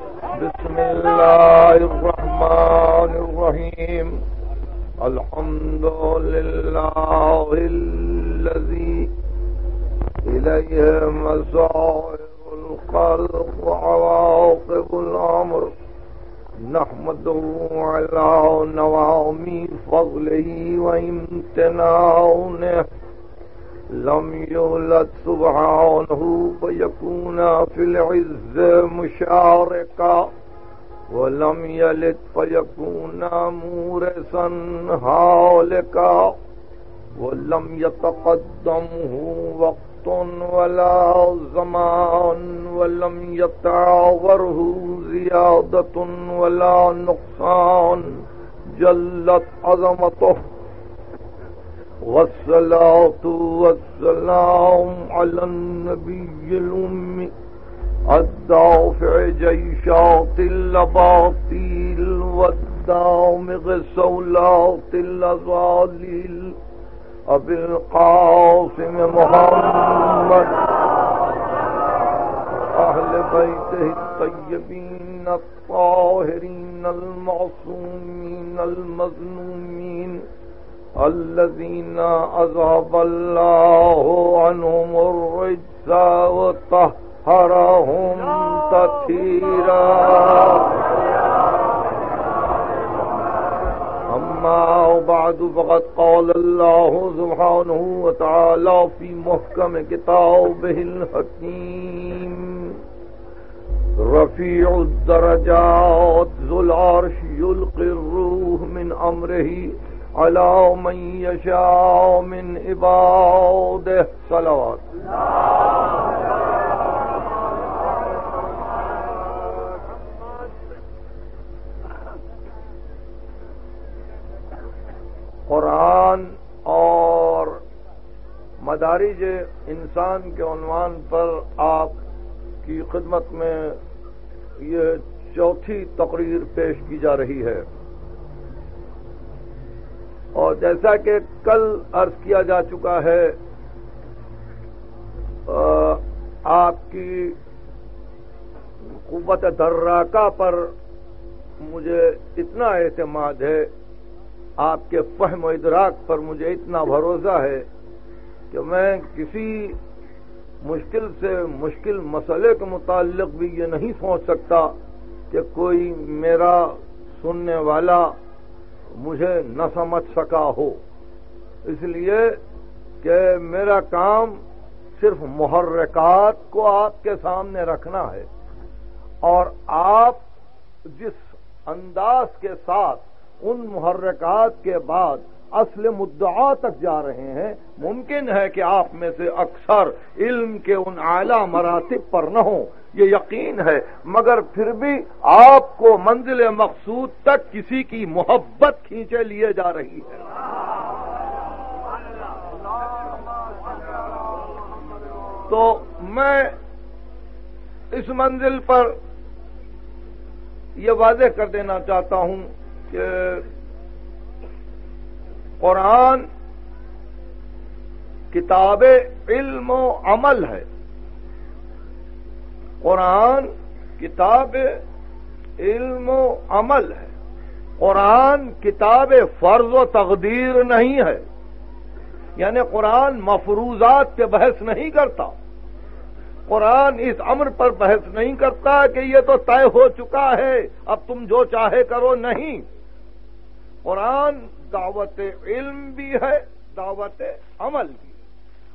بسم الله الرحمن الرحيم. الحمد لله الذي إليه مصائر الخلق وعواقب الأمر. نحمده على نوام فضله وامتنانه. لم يولد سبحانه فيكون في العز مشاركا ولم يلد فيكون مورسا هالكا ولم يتقدمه وقت ولا زمان ولم يتعاوره زيادة ولا نقصان جلت عظمته والصلاة والسلام على النبي الأمي، الدافع جيشات اللباطيل والدامغ سولات الأزاليل، أبي القاسم محمد، أهل بيته الطيبين، الطاهرين، المعصومين، المظلومين. الذين أذهب الله عنهم الرجس وطهرهم تطهيرا. أما بعد، فقد قال الله سبحانه وتعالى في محكم كتابه الحكيم رفيع الدرجات ذو العرش يلقي الروح من أمره على من يشاء من عباده. صلوات. قرآن اور مدارج انسان کے عنوان پر آپ کی خدمت میں یہ چوتھی تقریر پیش کی جا رہی ہے۔ جیسا کہ کل عرض کیا جا چکا ہے آپ کی قوت دراکہ پر مجھے اتنا اعتماد ہے، آپ کے فہم و ادراک پر مجھے اتنا بھروسہ ہے کہ میں کسی مشکل سے مشکل مسئلے کے متعلق بھی یہ نہیں سوچ سکتا کہ کوئی میرا سننے والا مجھے نہ سمجھ سکا ہو۔ اس لیے کہ میرا کام صرف محرکات کو آپ کے سامنے رکھنا ہے اور آپ جس انداز کے ساتھ ان محرکات کے بعد اصل مدعا تک جا رہے ہیں، ممکن ہے کہ آپ میں سے اکثر علم کے ان اعلی مراتب پر نہ ہوں، یہ یقین ہے، مگر پھر بھی آپ کو منزل مقصود تک کسی کی محبت کھینچے لیے جا رہی ہے۔ تو میں اس منزل پر یہ واضح کر دینا چاہتا ہوں کہ قرآن کتاب علم و عمل ہے۔ قرآن کتاب علم و عمل ہے۔ قرآن کتاب فرض و تقدیر نہیں ہے۔ یعنی قرآن مفروضات کے بحث نہیں کرتا۔ قرآن اس امر پر بحث نہیں کرتا کہ یہ تو طے ہو چکا ہے، اب تم جو چاہے کرو، نہیں۔ قرآن دعوت علم بھی ہے، دعوت عمل بھی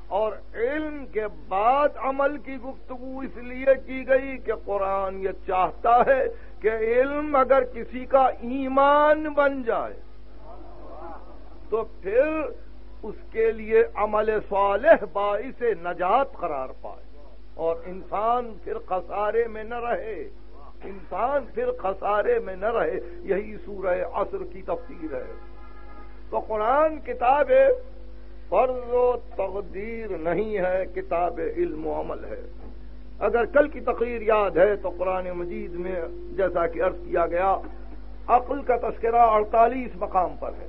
اور علم کے بعد عمل کی گفتگو اس لیے کی گئی کہ قرآن یہ چاہتا ہے کہ علم اگر کسی کا ایمان بن جائے، تو پھر اس کے لیے عمل صالح باعث نجات قرار پائے۔ اور انسان پھر خسارے میں نہ رہے، انسان پھر خسارے میں نہ رہے۔ یہی سورہ عصر کی تفسیر ہے۔ تو قرآن کتاب فرض و تقدیر نہیں ہے، کتاب علم و عمل ہے۔ اگر کل کی تقریر یاد ہے تو قرآن مجید میں جیسا کہ عرض کیا گیا، عقل کا تذکرہ اڑتالیس مقام پر ہے۔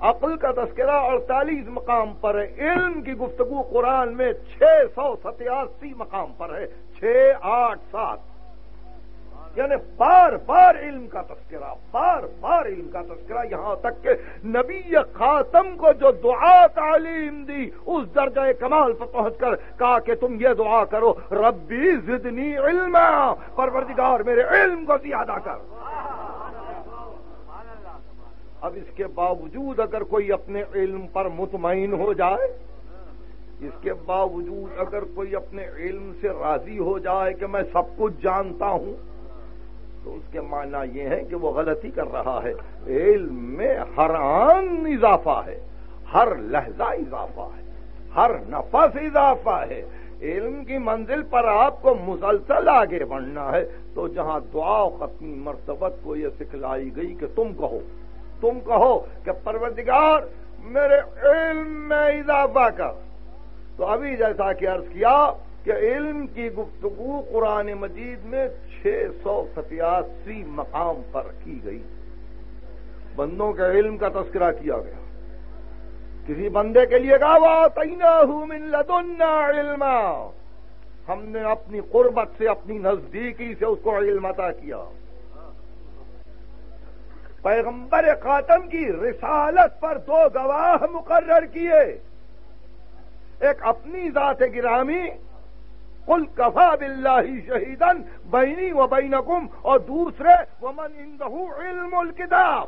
عقل کا تذکرہ اڑتالیس مقام پر ہے۔ علم کی گفتگو قرآن میں چھ سو ستیاسی مقام پر ہے۔ چھ آٹھ سات۔ یعنی بار بار علم کا تذکرہ، بار بار علم کا تذکرہ، یہاں تک کہ نبی خاتم کو جو دعا تعلیم دی، اس درجہ کمال پر پہنچ کر کہا کہ تم یہ دعا کرو، ربی زدنی علم پروردگار میرے علم کو زیادہ کر۔ اب اس کے باوجود اگر کوئی اپنے علم پر مطمئن ہو جائے، اس کے باوجود اگر کوئی اپنے علم سے راضی ہو جائے کہ میں سب کچھ جانتا ہوں تو اس کے معنی یہ ہے کہ وہ غلطی کر رہا ہے۔ علم میں ہر آن اضافہ ہے، ہر لہجہ اضافہ ہے، ہر نفس اضافہ ہے۔ علم کی منزل پر آپ کو مسلسل آگے بڑھنا ہے۔ تو جہاں دعا و ختمی مرتبت کو یہ سکھلائی گئی کہ تم کہو تم کہو کہ پروردگار، میرے علم میں اضافہ کر۔ تو ابھی جیسا کہ عرض کیا کہ علم کی گفتگو قرآن مجید میں چھ سو ستیاسی مقام پر کی گئی۔ بندوں کے علم کا تذکرہ کیا گیا۔ کسی بندے کے لیے کہا من لدنا علم ہم نے اپنی قربت سے، اپنی نزدیکی سے اس کو علم عطا کیا۔ پیغمبر خاتم کی رسالت پر دو گواہ مقرر کیے۔ ایک اپنی ذات گرامی کل کفا بلّہ شہیدن بینی و بینکم اور دوسرے ومن اندہ علم الکتاب۔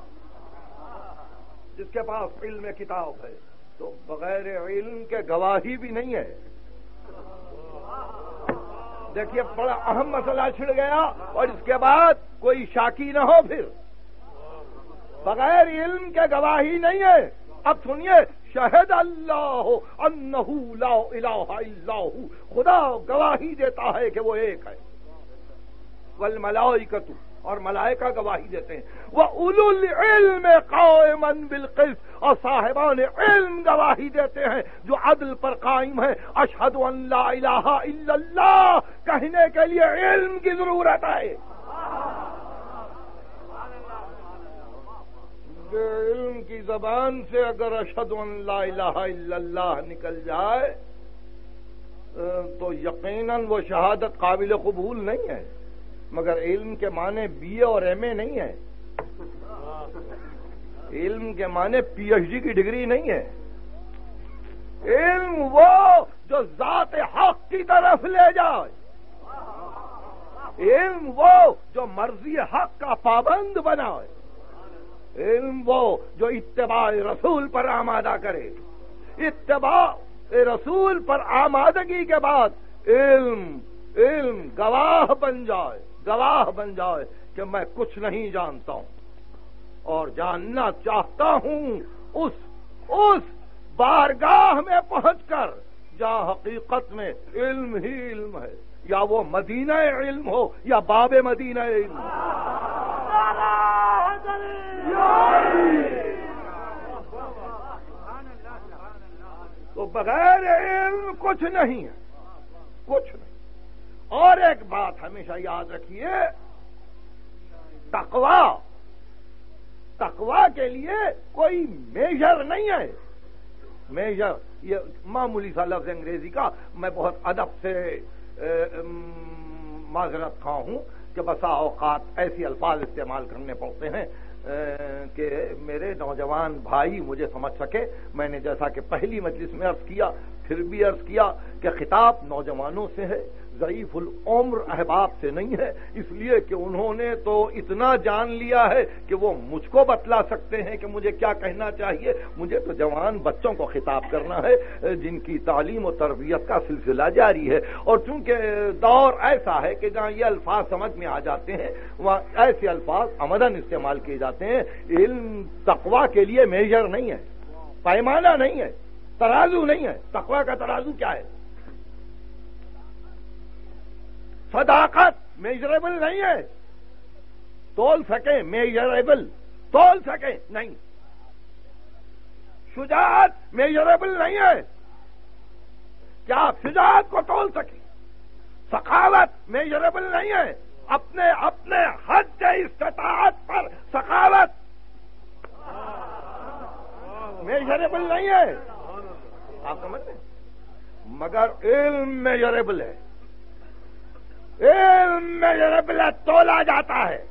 جس کے پاس علم کتاب ہے، تو بغیر علم کے گواہی بھی نہیں ہے۔ دیکھیے، بڑا اہم مسئلہ چھڑ گیا اور اس کے بعد کوئی شاکی نہ ہو پھر۔ بغیر علم کے گواہی نہیں ہے۔ اب سنیے شہد اللہ انہ لا الہ الا خدا گواہی دیتا ہے کہ وہ ایک ہے۔ والملائکت اور ملائکہ گواہی دیتے ہیں۔ وہ اولو العلم قائمن بالقسط۔ اور صاحبان علم گواہی دیتے ہیں جو عدل پر قائم ہے اشہد ان لا الہ الا اللہ۔ کہنے کے لیے علم کی ضرورت ہے۔ علم کی زبان سے اگر اشد لا الہ الا اللہ نکل جائے تو یقیناً وہ شہادت قابل قبول نہیں ہے۔ مگر علم کے معنی بی اے اور ایم اے نہیں ہے۔ علم کے معنی پی ایچ ڈی کی ڈگری نہیں ہے۔ علم وہ جو ذات حق کی طرف لے جائے۔ علم وہ جو مرضی حق کا پابند بنائے۔ علم وہ جو اتباع رسول پر آمادہ کرے۔ اتباع رسول پر آمادگی کے بعد علم علم گواہ بن جائے، گواہ بن جائے کہ میں کچھ نہیں جانتا ہوں۔ اور جاننا چاہتا ہوں اس اس بارگاہ میں پہنچ کر جہاں حقیقت میں علم ہی علم ہے۔ یا وہ مدینہ علم ہو یا باب مدینہ علم۔ تو بغیر علم کچھ نہیں ہے، کچھ نہیں۔ اور ایک بات ہمیشہ یاد رکھیے تقوا تقوا کے لیے کوئی میجر نہیں ہے۔ میجر، یہ معمولی سا لفظ انگریزی کا میں بہت ادب سے معذرت خواہ ہوں۔ کہ بسا اوقات ایسی الفاظ استعمال کرنے پڑتے ہیں کہ میرے نوجوان بھائی مجھے سمجھ سکے، میں نے جیسا کہ پہلی مجلس میں عرض کیا پھر بھی عرض کیا کہ خطاب نوجوانوں سے ہے، ضعیف العمر احباب سے نہیں ہے، اس لیے کہ انہوں نے تو اتنا جان لیا ہے کہ وہ مجھ کو بتلا سکتے ہیں کہ مجھے کیا کہنا چاہیے۔ مجھے تو جوان بچوں کو خطاب کرنا ہے، جن کی تعلیم و تربیت کا سلسلہ جاری ہے۔ اور چونکہ دور ایسا ہے کہ جہاں یہ الفاظ سمجھ میں آ جاتے ہیں، وہاں ایسے الفاظ آمدن استعمال کیے جاتے ہیں۔ علم تقوا کے لیے میجر نہیں ہے، پیمانہ نہیں ہے۔ ترازو نہیں ہے۔ تقوا کا ترازو کیا ہے؟ صداقت میجریبل نہیں ہے۔ تول سکیں میجریبل تول سکیں نہیں۔ شجاعت میجریبل نہیں ہے۔ کیا آپ شجاعت کو تول سکیں؟ سخاوت میجریبل نہیں ہے۔ اپنے اپنے حد استطاعت پر سخاوت میجریبل نہیں ہے۔ آپ سمجھتے مگر علم میجریبل ہے، علم میں ربل تولا جاتا ہے۔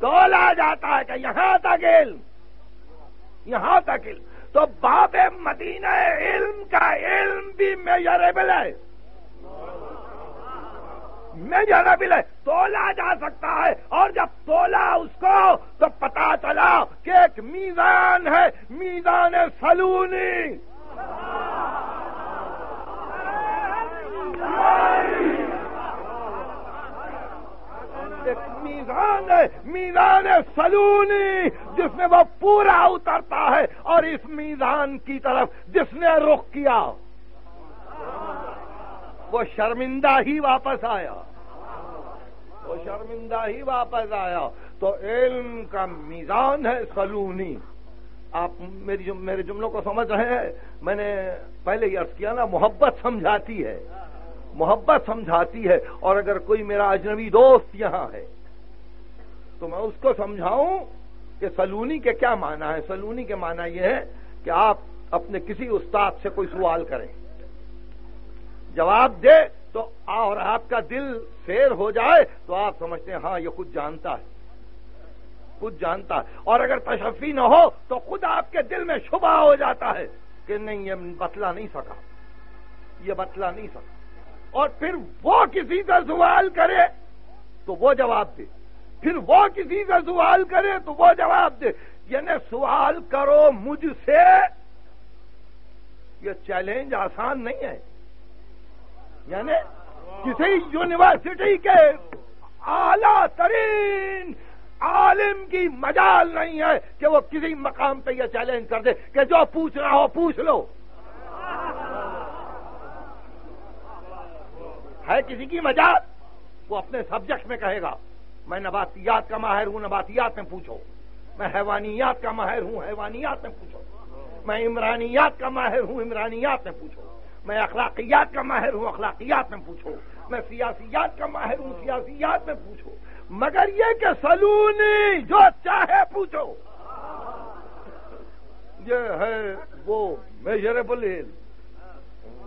تولا جاتا ہے کہ یہاں تک علم، یہاں تک علم۔ تو باب مدینہ علم کا علم بھی میجریبل ہے۔ میجریبل ہے، تولا جا سکتا ہے۔ اور جب تولا اس کو، تو پتا چلا کہ ایک میزان ہے، میزان سلونی۔ ایک میزان ہے، میزان سلونی، جس میں وہ پورا اترتا ہے اور اس میزان کی طرف جس نے رخ کیا، وہ شرمندہ ہی واپس آیا۔ وہ شرمندہ ہی واپس آیا۔ تو علم کا میزان ہے سلونی۔ آپ میری میرے جملوں کو سمجھ رہے ہیں، میں نے پہلے یہ عرض کیا نا، محبت سمجھاتی ہے۔ محبت سمجھاتی ہے۔ اور اگر کوئی میرا اجنبی دوست یہاں ہے، تو میں اس کو سمجھاؤں کہ سلونی کے کیا معنی ہے؟ سلونی کے معنی یہ ہے کہ آپ اپنے کسی استاد سے کوئی سوال کریں۔ جواب دے تو اور آپ کا دل سیر ہو جائے تو آپ سمجھتے ہیں ہاں یہ خود جانتا ہے۔ خود جانتا ہے۔ اور اگر تشفی نہ ہو تو خود آپ کے دل میں شبہ ہو جاتا ہے کہ نہیں، یہ بتلا نہیں سکا۔ یہ بتلا نہیں سکا۔ اور پھر وہ کسی کا سوال کرے تو وہ جواب دے۔ پھر وہ کسی کا سوال کرے تو وہ جواب دے۔ یعنی سوال کرو مجھ سے۔ یہ چیلنج آسان نہیں ہے۔ یعنی کسی یونیورسٹی کے اعلی ترین عالم کی مجال نہیں ہے کہ وہ کسی مقام پہ یہ چیلنج کر دے کہ جو پوچھنا ہو پوچھ لو۔ ہے کسی کی مجال؟ وہ اپنے سبجیکٹ میں کہے گا، میں نباتیات کا ماہر ہوں، نباتیات میں پوچھو۔ میں حیوانیات کا ماہر ہوں، حیوانیات میں پوچھو۔ میں عمرانیات کا ماہر ہوں، عمرانیات میں پوچھو۔ میں اخلاقیات کا ماہر ہوں، اخلاقیات میں پوچھو۔ میں سیاسیات کا ماہر ہوں، سیاسیات میں پوچھو۔ مگر یہ کہ سلونی جو چاہے پوچھو۔ یہ ہے وہ میجریبل علم۔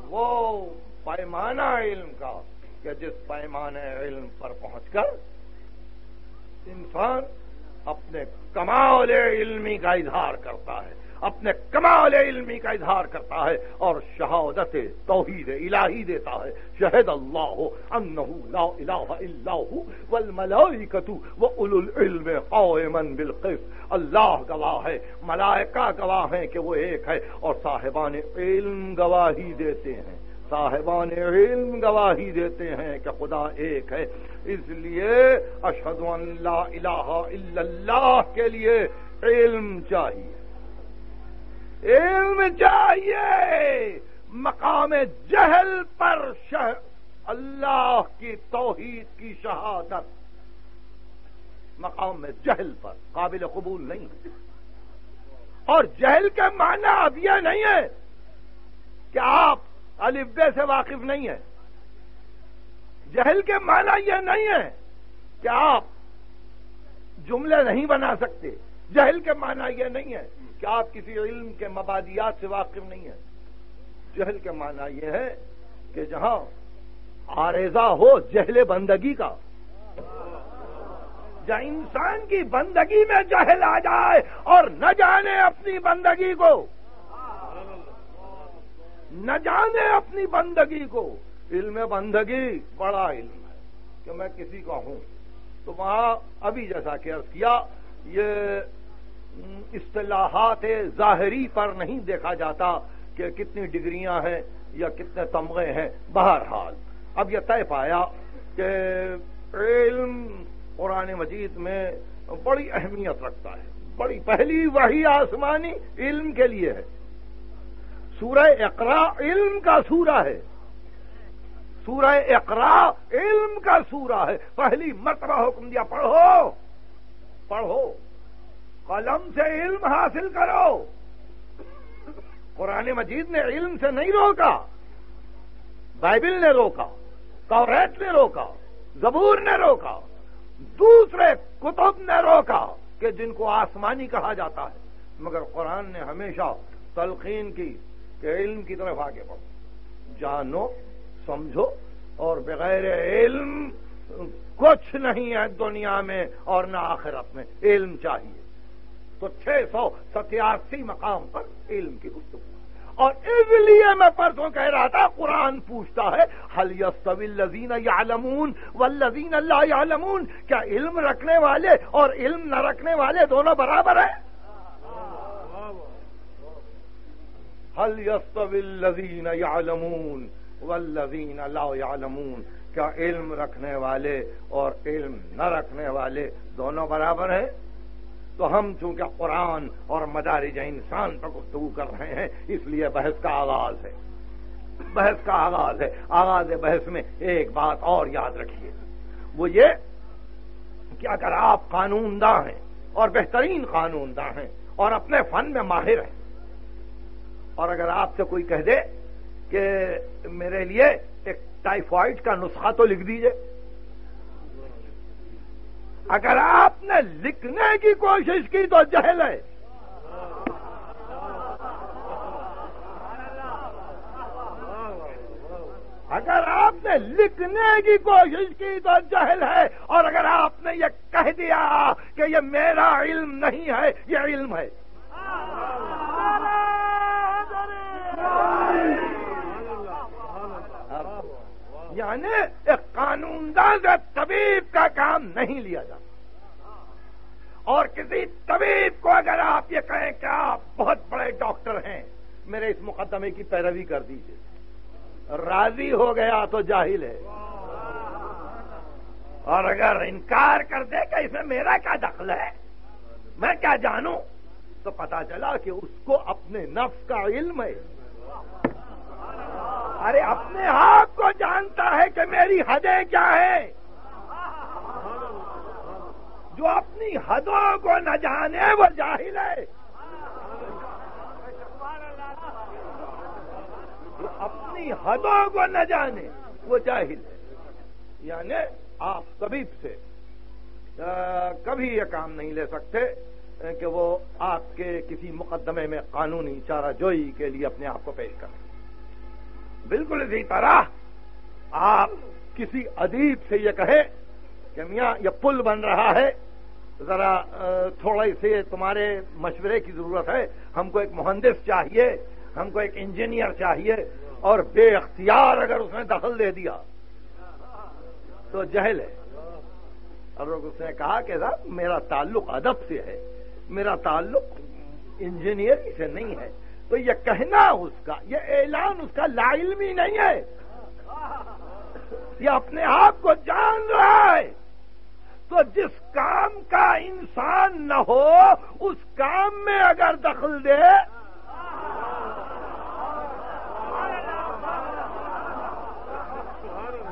وہ پیمانہ علم کا کہ جس پیمانے علم پر پہنچ کر انسان اپنے کمال علمی کا اظہار کرتا ہے۔ اپنے کمال علمی کا اظہار کرتا ہے اور شہادت توحید الہی دیتا ہے۔ شہد اللہ انہ لا الہ الا ہو والملائکت و العلم قائما اللہ گواہ ہے، ملائکہ گواہ ہیں کہ وہ ایک ہے اور صاحبان علم گواہی دیتے ہیں۔ صاحبان علم گواہی دیتے ہیں کہ خدا ایک ہے۔ اس لیے اشہد ان لا الہ الا اللہ کے لیے علم چاہیے۔ علم چاہیے، مقام جہل پر شہ، اللہ کی توحید کی شہادت۔ مقام جہل پر قابل قبول نہیں اور جہل کے معنی اب یہ نہیں ہے کہ آپ البے سے واقف نہیں ہیں۔ جہل کے معنی یہ نہیں ہے کہ آپ جملے نہیں بنا سکتے۔ جہل کے معنی یہ نہیں ہے کہ آپ کسی علم کے مبادیات سے واقف نہیں ہیں۔ جہل کے معنی یہ ہے کہ جہاں آریزہ ہو جہل بندگی کا، جہاں انسان کی بندگی میں جہل آ جائے اور نہ جانے اپنی بندگی کو، نہ جانے اپنی بندگی کو۔ علم بندگی بڑا علم ہے کہ میں کسی کا ہوں۔ تو وہاں ابھی جیسا کہ عرض کیا، یہ اصطلاحات ظاہری پر نہیں دیکھا جاتا کہ کتنی ڈگریاں ہیں یا کتنے تمغے ہیں۔ بہرحال، اب یہ طے پایا کہ علم قرآن مجید میں بڑی اہمیت رکھتا ہے۔ بڑی پہلی وہی آسمانی علم کے لیے ہے۔ سورہ اقرا علم کا سورہ ہے۔ سورہ اقرا علم کا سورہ ہے۔ پہلی مرتبہ حکم دیا، پڑھو۔ پڑھو۔ قلم سے علم حاصل کرو۔ قرآن مجید نے علم سے نہیں روکا، بائبل نے روکا کوریت نے روکا، زبور نے روکا، دوسرے کتب نے روکا کہ جن کو آسمانی کہا جاتا ہے۔ مگر قرآن نے ہمیشہ تلقین کی کہ علم کی طرف آگے بڑھو۔ جانو، سمجھو اور بغیر علم کچھ نہیں ہے دنیا میں اور نہ آخرت میں۔ علم چاہیے۔ تو چھ سو ستیاسی مقام پر علم کی گفتگو اور اس لیے میں پرسوں کہہ رہا تھا، قرآن پوچھتا ہے حل الزین یعلمون والذین اللہ یعلمون؟ کیا علم رکھنے والے اور علم نہ رکھنے والے دونوں برابر ہیں؟ حل الذین یعلمون والذین لا یعلمون؟ کیا علم رکھنے والے اور علم نہ رکھنے والے دونوں برابر ہیں؟ تو ہم چونکہ قرآن اور مدارج انسان پر گفتگو کر رہے ہیں، اس لیے بحث کا آغاز ہے۔ بحث کا آغاز ہے۔ آغاز بحث میں ایک بات اور یاد رکھیے۔ وہ یہ کہ اگر آپ قانون داں ہیں اور بہترین قانون داں ہیں اور اپنے فن میں ماہر ہیں، اور اگر آپ سے کوئی کہہ دے کہ میرے لیے ایک ٹائیفائڈ کا نسخہ تو لکھ دیجیے۔ اگر آپ نے لکھنے کی کوشش کی تو جہل ہے اگر آپ نے لکھنے کی کوشش کی تو جہل ہے اور اگر آپ نے یہ کہہ دیا کہ یہ میرا علم نہیں ہے یہ علم ہے یعنی ایک قانون داز طبیب کا کام نہیں لیا جاتا۔ اور کسی طبیب کو اگر آپ یہ کہیں کہ آپ بہت بڑے ڈاکٹر ہیں، میرے اس مقدمے کی پیروی کر دیجیے راضی ہو گیا تو جاہل ہے۔ اور اگر انکار کر دے کہ اسے میرا کیا دخل ہے، میں کیا جانوں؟ تو پتا چلا کہ اس کو اپنے نفس کا علم ہے۔ ارے اپنے آپ کو جانتا ہے کہ میری حدیں کیا ہیں؟ جو اپنی حدوں کو نہ جانے وہ جاہل ہے۔ جو اپنی حدوں کو نہ جانے وہ جاہل ہے۔ یعنی آپ کبھی سے کبھی یہ کام نہیں لے سکتے کہ وہ آپ کے کسی مقدمے میں قانونی چارہ جوئی کے لیے اپنے آپ کو پیش کریں بالکل اسی طرح آپ کسی ادیب سے یہ کہے کہ میاں یہ پل بن رہا ہے، ذرا تھوڑا سے تمہارے مشورے کی ضرورت ہے۔ ہم کو ایک مہندس چاہیے، ہم کو ایک انجینئر چاہیے اور بے اختیار اگر اس نے دخل دے دیا تو جہل ہے۔ اور اس نے کہا کہ صاحب میرا تعلق ادب سے ہے، میرا تعلق انجینئر سے نہیں ہے۔ تو یہ کہنا اس کا، یہ اعلان اس کا لا علمی نہیں ہے۔ یہ اپنے آپ کو جان رہا ہے۔ تو جس کام کا انسان نہ ہو، اس کام میں اگر دخل دے۔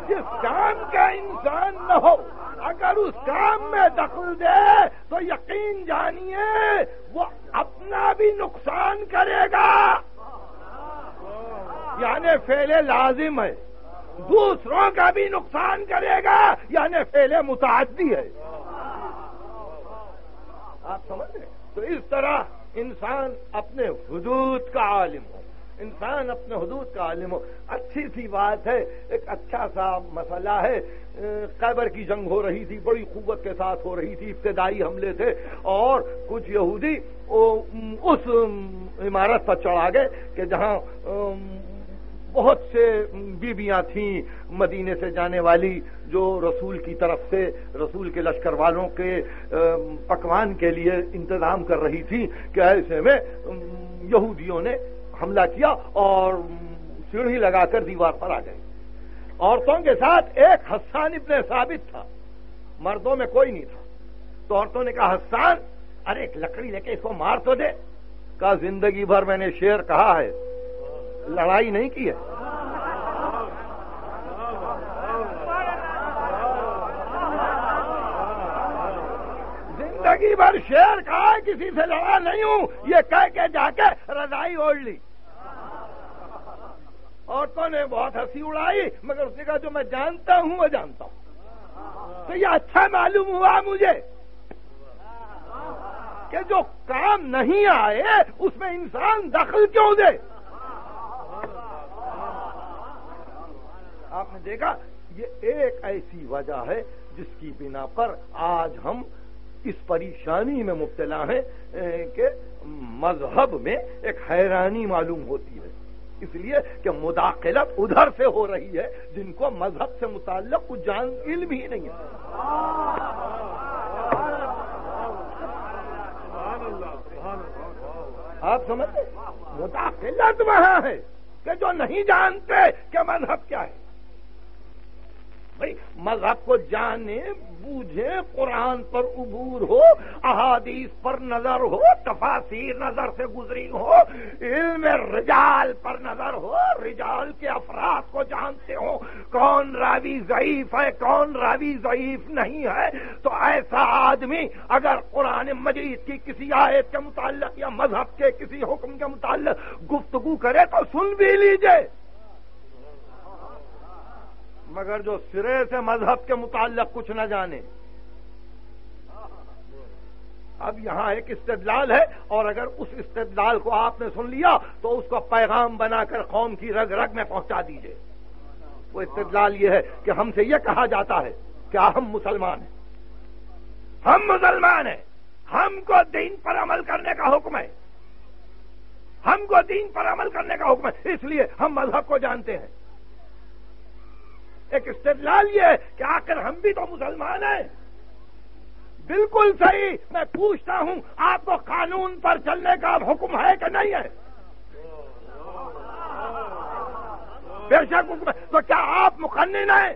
جس کام کا انسان نہ ہو اگر اس کام میں دخل دے تو یقین جانیے وہ اپنا بھی نقصان کرے گا۔ یعنی فیلے لازم ہے۔ دوسروں کا بھی نقصان کرے گا یعنی فیلے متعدی ہے۔ آپ سمجھ رہے تو اس طرح انسان اپنے حدود کا عالم ہو۔ انسان اپنے حدود کا عالم ہو۔ اچھی سی بات ہے، ایک اچھا سا مسئلہ ہے۔ قیبر کی جنگ ہو رہی تھی، بڑی قوت کے ساتھ ہو رہی تھی، ابتدائی حملے تھے۔ اور کچھ یہودی اس عمارت پر چڑھا گئے کہ جہاں بہت سے بیویاں تھیں مدینے سے جانے والی جو رسول کی طرف سے، رسول کے لشکر والوں کے پکوان کے لیے انتظام کر رہی تھی کہ ایسے میں یہودیوں نے حملہ کیا اور سیڑھی لگا کر دیوار پر آ گئے۔ عورتوں کے ساتھ ایک حسان ابن ثابت تھا۔ مردوں میں کوئی نہیں تھا۔ تو عورتوں نے کہا، حسان، ارے، ایک لکڑی لے کے اس کو مار تو دے۔ کہا زندگی بھر میں نے شیر کہا ہے، لڑائی نہیں کی ہے۔ زندگی بھر شیر کہا کسی سے لڑا نہیں ہوں۔ یہ کہہ کے جا کے رضائی اوڑھ لی۔ عورتوں نے بہت ہنسی اڑائی، مگر اس نے کہا، جو میں جانتا ہوں وہ جانتا ہوں۔ تو یہ اچھا معلوم ہوا مجھے کہ جو کام نہیں آئے، اس میں انسان دخل کیوں دے؟ آپ نے دیکھا، یہ ایک ایسی وجہ ہے جس کی بنا پر آج ہم اس پریشانی میں مبتلا ہیں، کہ مذہب میں ایک حیرانی معلوم ہوتی ہے۔ اس لیے کہ مداخلت ادھر سے ہو رہی ہے، جن کو مذہب سے متعلق کچھ جان، علم ہی نہیں ہے۔ آپ سمجھتے مداخلت وہاں ہے کہ جو نہیں جانتے کہ مذہب کیا ہے۔ بھائی، مذہب کو جانے، بوجھے، قرآن پر عبور ہو، احادیث پر نظر ہو تفاصیر نظر سے گزری ہو، علم رجال پر نظر ہو، رجال کے افراد کو جانتے ہو، کون راوی ضعیف ہے، کون راوی ضعیف نہیں ہے، تو ایسا آدمی اگر قرآن مجید کی کسی آیت کے متعلق یا مذہب کے کسی حکم کے متعلق گفتگو کرے تو سن بھی لیجیے۔ مگر جو سرے سے مذہب کے متعلق کچھ نہ جانے۔ اب یہاں ایک استدلال ہے اور اگر اس استدلال کو آپ نے سن لیا تو اس کو پیغام بنا کر قوم کی رگ رگ میں پہنچا دیجیے۔ وہ استدلال یہ ہے کہ ہم سے یہ کہا جاتا ہے کہ ہم مسلمان ہیں۔ ہم مسلمان ہیں۔ ہم کو دین پر عمل کرنے کا حکم ہے۔ ہم کو دین پر عمل کرنے کا حکم ہے۔ اس لیے ہم مذہب کو جانتے ہیں۔ ایک استدلال یہ ہے کہ آخر ہم بھی تو مسلمان ہیں۔ بالکل صحیح، میں پوچھتا ہوں، آپ کو قانون پر چلنے کا حکم ہے کہ نہیں ہے؟ بے شک حکم ہے۔ تو کیا آپ مقنن ہیں؟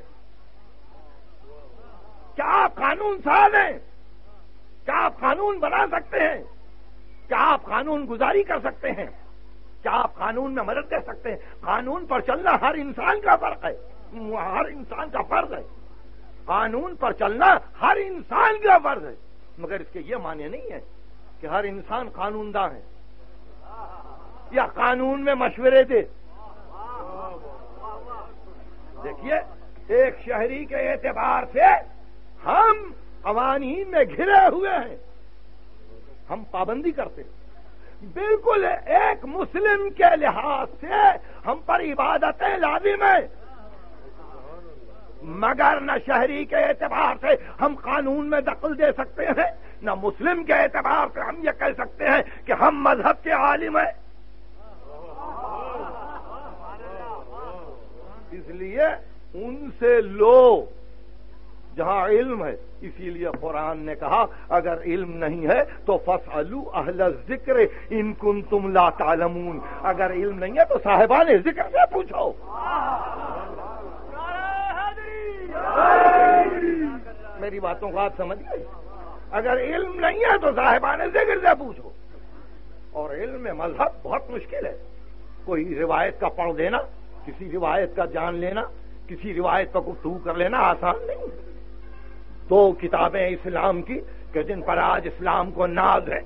کیا آپ قانون ساز ہیں؟ کیا آپ قانون بنا سکتے ہیں؟ کیا آپ قانون گزاری کر سکتے ہیں؟ کیا آپ قانون میں مدد دے سکتے ہیں؟ قانون پر چلنا ہر انسان کا فرق ہے۔ ہر انسان کا فرض ہے۔ قانون پر چلنا ہر انسان کا فرض ہے۔ مگر اس کے یہ معنی نہیں ہے کہ ہر انسان قانون داں ہے۔ یا قانون میں مشورے دے۔ دیکھیے، ایک شہری کے اعتبار سے ہم قوانین میں گھرے ہوئے ہیں۔ ہم پابندی کرتے ہیں۔ بالکل ایک مسلم کے لحاظ سے ہم پر عبادتیں لازم ہیں۔ مگر نہ شہری کے اعتبار سے ہم قانون میں دخل دے سکتے ہیں، نہ مسلم کے اعتبار سے ہم یہ کہہ سکتے ہیں کہ ہم مذہب کے عالم ہیں۔ اس لیے ان سے لو، جہاں علم ہے۔ اسی لیے قرآن نے کہا، اگر علم نہیں ہے تو فص اہل ذکر ان کن تم لا تعلمون۔ اگر علم نہیں ہے تو صاحبان ذکر سے پوچھو۔ میری باتوں کو آپ سمجھ گئے؟ اگر علم نہیں ہے تو صاحبان ذکر سے پوچھو۔ اور علم مذہب بہت مشکل ہے۔ کوئی روایت کا پڑھ دینا کسی روایت کا جان لینا، کسی روایت کا گفتگو کر لینا آسان نہیں۔ دو کتابیں اسلام کی کہ جن پر آج اسلام کو ناز ہے۔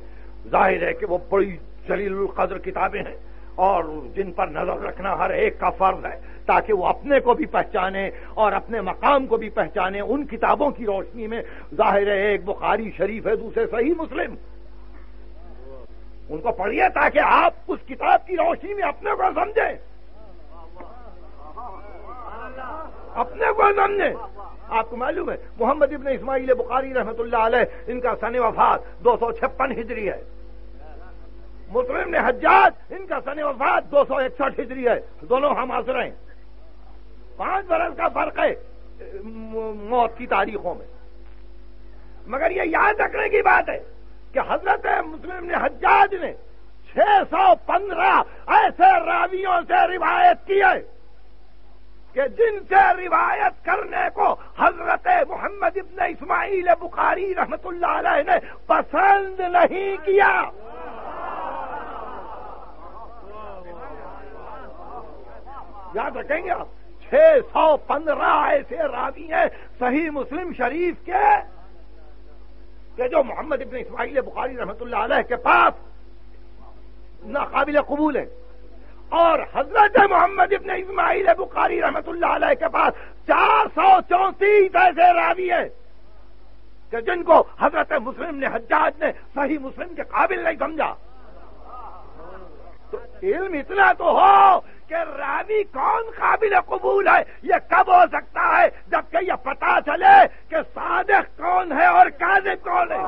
ظاہر ہے کہ وہ بڑی جلیل القدر کتابیں ہیں۔ اور جن پر نظر رکھنا ہر ایک کا فرض ہے، تاکہ وہ اپنے کو بھی پہچانے اور اپنے مقام کو بھی پہچانے ان کتابوں کی روشنی میں۔ ظاہر ہے، ایک بخاری شریف ہے، دوسرے صحیح مسلم۔ ان کو پڑھیے تاکہ آپ اس کتاب کی روشنی میں اپنے کو سمجھیں۔ اپنے کو سمجھیں۔ آپ کو معلوم ہے، محمد ابن اسماعیل بخاری رحمت اللہ علیہ، ان کا سن وفات دو سو چھپن ہجری ہے۔ مسلم نے حجاج، ان کا سن وفات دو سو اکسٹھ ہجری ہے۔ دونوں ہم آسر ہیں۔ پانچ برس کا فرق ہے موت کی تاریخوں میں۔ مگر یہ یاد رکھنے کی بات ہے کہ حضرت مسلم نے حجاج نے چھ سو پندرہ ایسے راویوں سے روایت کی ہے کہ جن سے روایت کرنے کو حضرت محمد ابن اسماعیل بخاری رحمت اللہ علیہ نے پسند نہیں کیا۔ یاد رکھیں گے آپ، چھ سو پندرہ ایسے راوی ہیں صحیح مسلم شریف کے، کہ جو محمد ابن اسماعیل بخاری رحمت اللہ علیہ کے پاس ناقابل قبول ہے اور حضرت محمد ابن اسماعیل بخاری رحمت اللہ علیہ کے پاس چار سو چونتیس ایسے راوی ہیں کہ جن کو حضرت مسلم نے حجاج نے صحیح مسلم کے قابل نہیں سمجھا۔ تو علم اتنا تو ہو کہ راوی کون قابل قبول ہے؟ یہ کب ہو سکتا ہے جبکہ یہ پتا چلے کہ صادق کون ہے اور کاذب کون ہے؟